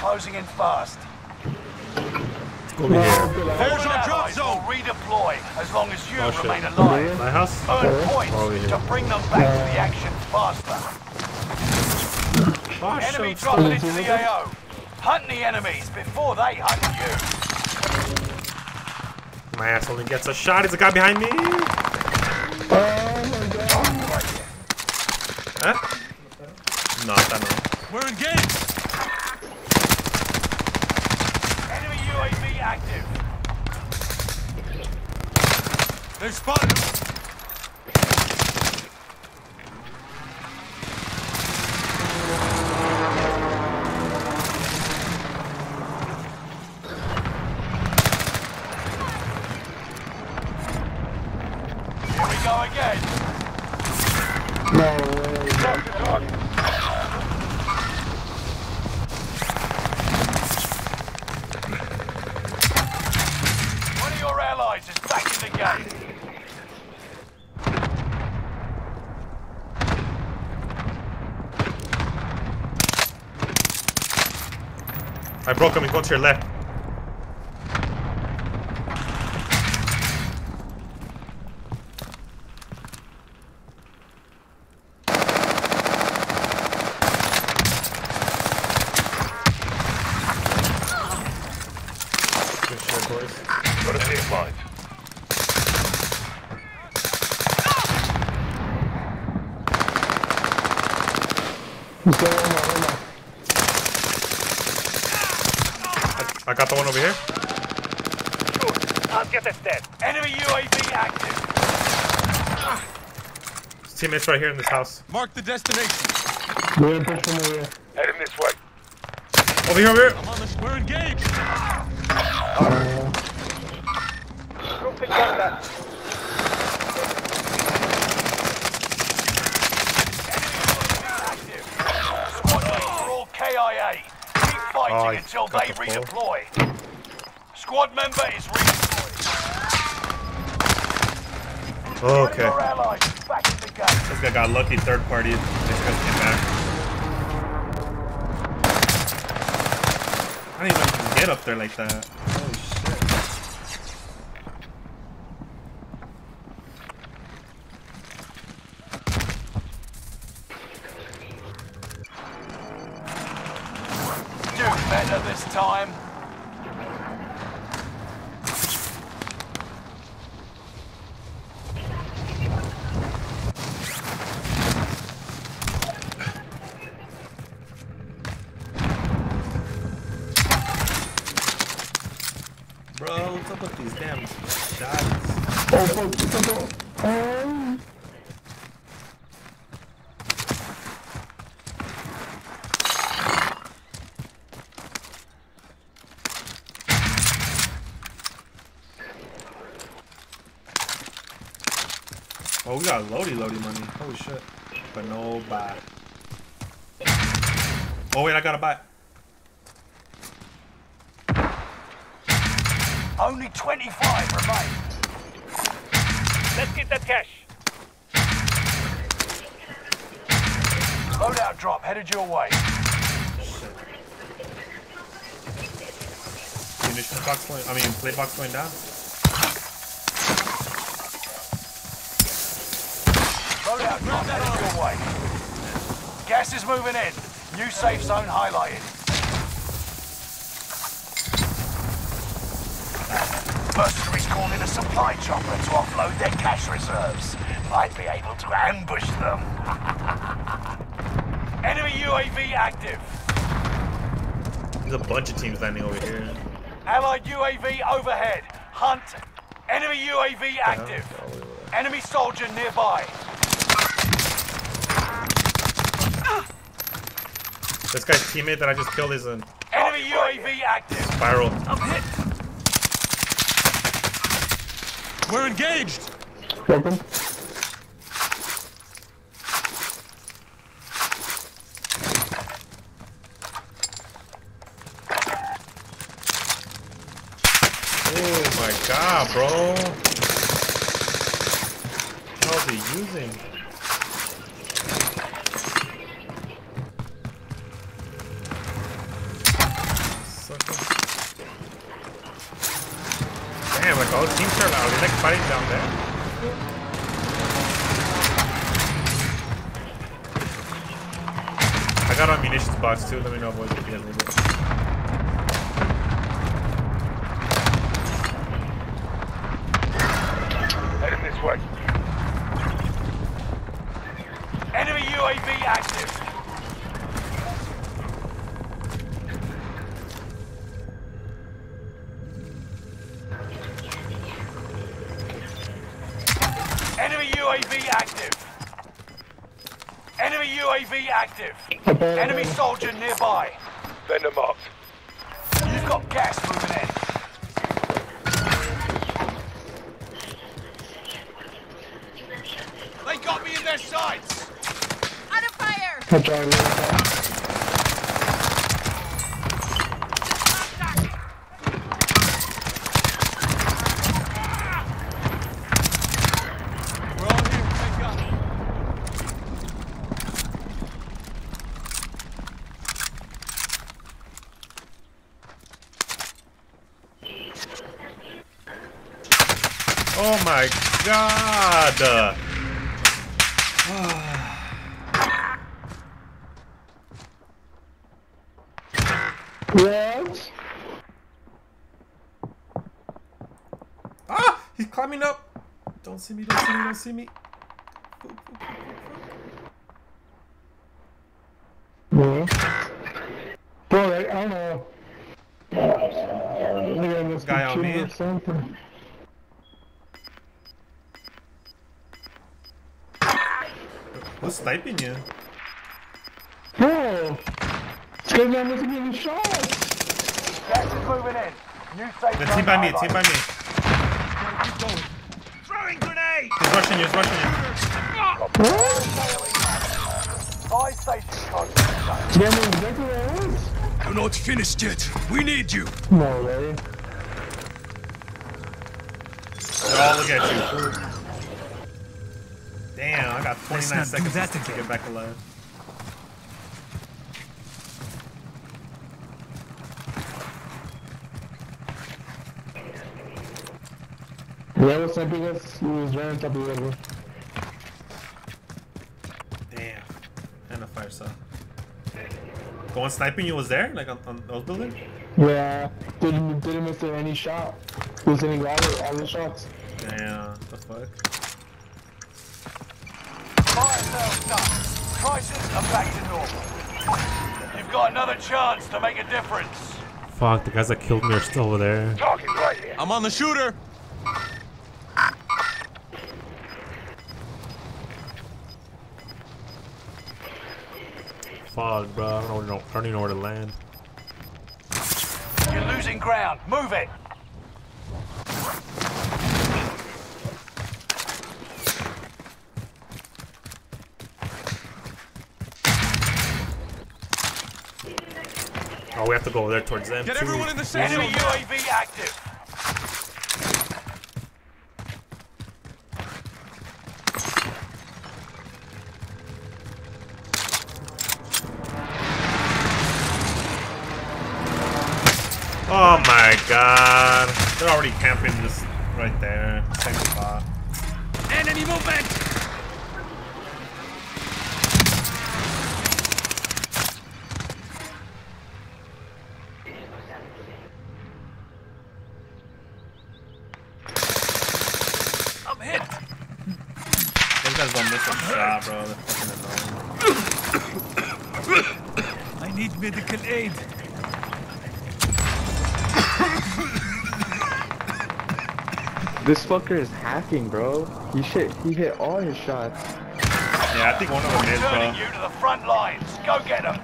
closing in fast. Go over here. There's our drop zone. Will redeploy as long as you Oh, remain alive. Lighthouse? Earn points Over here. to bring them back to the action faster. Oh, Enemy shit. dropping into the AO. Hunt the enemies before they hunt you. My ass only gets a shot. Is a guy behind me? Huh? No, está no. We're engaged. Enemy UAV active. They've spotted. Here we go again. Drop the dog. One of your allies is back in the game. I broke him. He go to your left. Good shit, boys. Gotta see it live. I, I got the one over here. I'll get this dead. Enemy UAV active. His teammates right here in this house. Mark the destination. Heading this way. Over here, over here. I'm on the. We're engaged. active. Squad mates are all KIA. Keep fighting Oh, until they the full. redeploy. Squad member is redeployed. One of Okay. your allies is back in the game. This guy got lucky third party. This guy came back. I didn't even get up there like that. Better this time. Bro, what's up with these damn shots? Oh, we got loady loady money. Holy shit. But no buy. Oh wait, I got a buy. Only 25 remain. Let's get that cash. Loadout drop headed your way. Munition box going. I mean, play box going down. Loadout drop headed your way. Gas is moving in. New safe zone highlighted. Mercenaries called in a supply chopper to offload their cash reserves. Might be able to ambush them. Enemy UAV active. There's a bunch of teams landing over here. Allied UAV overhead. Hunt. Enemy UAV active. Enemy soldier nearby. This guy's teammate that I just killed is an Enemy UAV active. spiral. I'm hit. We're engaged. Oh my god, bro. How's he using? Teams are loud. Like fighting down there. I got a munitions box too. Let me know, boys, if you guys need it. This way. Enemy UAV active. Active. Enemy soldier nearby. Vendor marked. You've got gas moving in. They got me in their sights. Under fire! I'll try and look at We're all here. Thank God. Oh my god! What? Ah! He's climbing up! Don't see me, don't see me, don't see me. Yeah. Bro, I don't know. Look at this Guy on me. or something. Who's sniping you? Bro! This guy's not missing any shots! Gas is moving in. New safe The team by me, highlighted. team by me. Keep going. Throwing grenade! He's rushing you, he's rushing you. Five safety codes. Do you know exactly where it is? You're not finished yet. We need you. No way. They're all looking at you. Damn, I got 29 Let's not do seconds that to again. get back alive. Whoever was sniping us, he was right on top of the other. Damn. And a fire sale. The one sniping you was there? Like on, on those buildings? Yeah, didn't didn't miss any shot. He was hitting all all the shots. Damn, the fuck? Fire done. Prices are back to normal. You've got another chance to make a difference. Fuck, the guys that killed me are still over there. Target right here. I'm on the shooter. Fuck, bro. I don't, know, I don't even know where to land. You're losing ground. Move it. Have to go over there towards them. Get too. everyone in the safe Enemy. UAV active. Oh my god. They're already camping this right there. Same spot. Enemy movement. I'm hit. Those guys don't miss a shot, bro. They're fucking annoying. I need medical aid. This fucker is hacking, bro. He shit. He hit all his shots. Yeah, I think one of them is, Turning bro. you to the front lines. Go get them.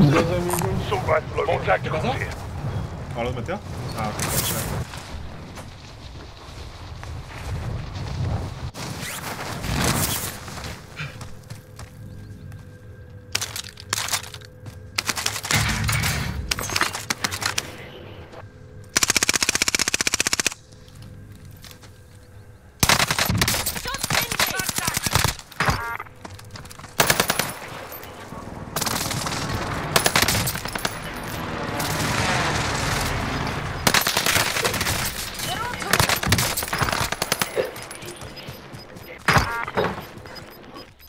You guys have anything? Assault rifle More tacticals here. Oh, los metió? Ah, ok.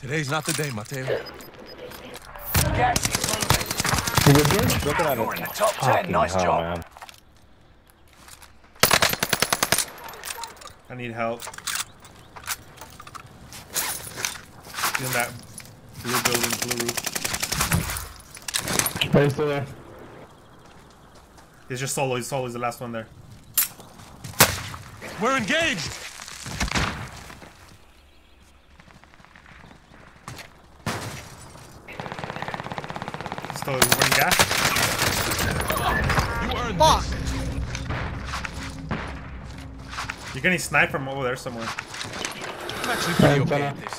Today's not the day, Mateo. Gas is moving. You good, George? Looking at You're in the top 10. Fucking Nice hell, job. man. I need help. He's in that blue building, blue roof. Are you still there? He's just solo. He's solo. He's the last one there. We're engaged! He's still running gas. You earned Fuck. this. You're getting sniped from over there somewhere. I'm actually pretty okay at this.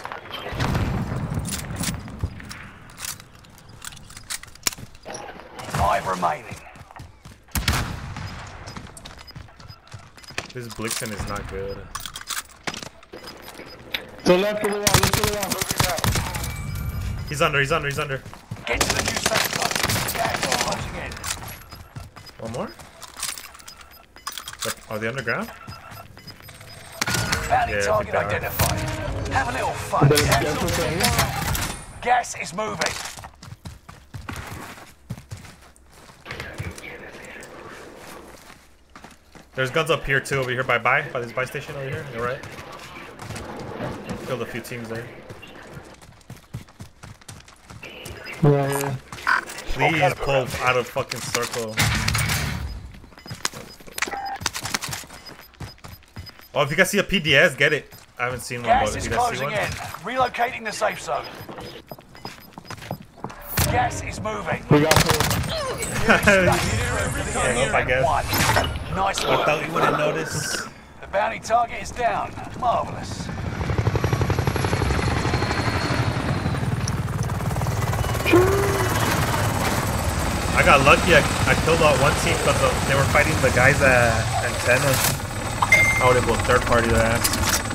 Five remaining. This Blixen is not good. To the left of the wall, left of the wall. He's under. He's under. He's under. Get to the new safe zone. Gas is closing in. One more. Are they underground? Bounty Yeah, target they are. identified. Have a little fun. Gas, guess what's gas is moving. There's guns up here too. Over here by buy by this buy station over here. You're right. Killed a few teams there. Right here. Please pull out of fucking circle. Oh, if you guys see a PDS, get it. I haven't seen one, Gas but if is you guys see closing in. Relocating the safe zone. Gas is moving. We got two. up, I guess. One. Nice I thought you wouldn't notice. The bounty target is down. Marvelous. I got lucky. I, I killed out one team because they were fighting the guys at antenna. I would have third party ass.